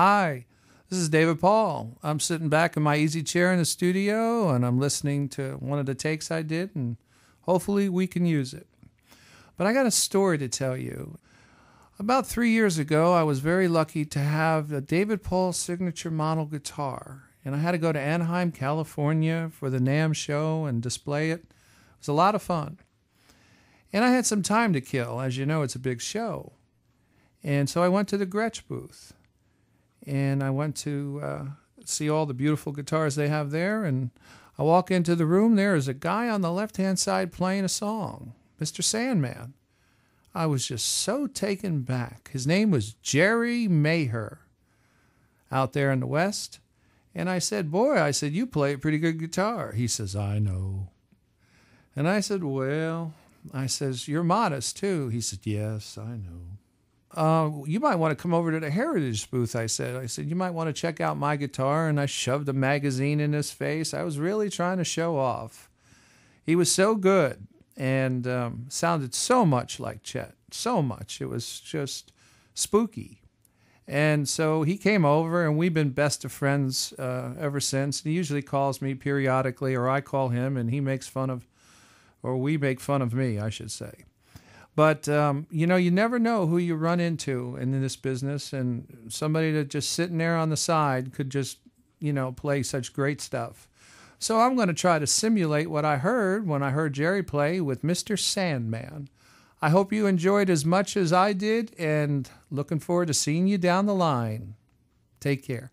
Hi, this is David Paul. I'm sitting back in my easy chair in the studio and I'm listening to one of the takes I did, and hopefully we can use it. But I got a story to tell you. About three years ago, I was very lucky to have a David Paul signature model guitar, and I had to go to Anaheim, California for the NAMM show and display it. It was a lot of fun. And I had some time to kill. As you know, it's a big show. And so I went to the Gretsch booth and I went to uh, see all the beautiful guitars they have there. And I walk into the room. There is a guy on the left hand side playing a song, Mr. Sandman. I was just so taken back. His name was Jerry Maher out there in the West. And I said, Boy, I said, you play a pretty good guitar. He says, I know. And I said, Well, I says, You're modest too. He said, Yes, I know uh, you might want to come over to the Heritage booth. I said, I said, you might want to check out my guitar. And I shoved a magazine in his face. I was really trying to show off. He was so good and um, sounded so much like Chet, so much. It was just spooky. And so he came over, and we've been best of friends uh, ever since. He usually calls me periodically, or I call him, and he makes fun of, or we make fun of me, I should say. But um, you know, you never know who you run into in this business, and somebody that just sitting there on the side could just, you know, play such great stuff. So I'm going to try to simulate what I heard when I heard Jerry play with Mr. Sandman. I hope you enjoyed as much as I did, and looking forward to seeing you down the line. Take care.